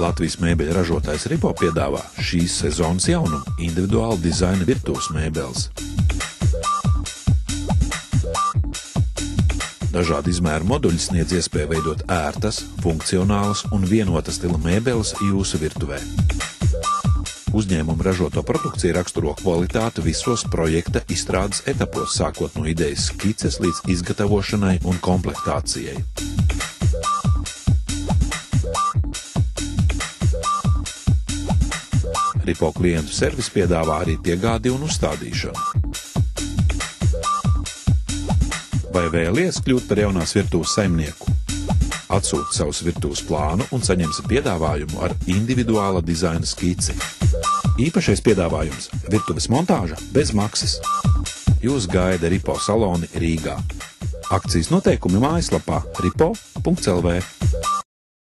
Latvijas mēbeļu ražotājs Ripo piedāvā šīs sezonas jaunumu - individuālu dizaina virtuves mēbeles. Dažādu izmēru moduļi sniedz iespēju veidot ērtas, funkcionālas un vienotas stila mēbeles jūsu virtuvē. Uzņēmuma ražoto produkciju raksturo kvalitāte visos projekta izstrādes etapos, sākot no idejas skices līdz izgatavošanai un komplektācijai. Ripo klientu servis piedāvā arī piegādi un uzstādīšanu. Vai vēlaties kļūt par jaunās virtuves saimnieku? Atsūti savus virtuves plānu un saņemsi piedāvājumu ar individuāla dizaina skici. Īpašais piedāvājums - virtuves montāža bez maksas. Jūs gaida Ripo saloni Rīgā. Akcijas noteikumi mājaslapā ripo.lv.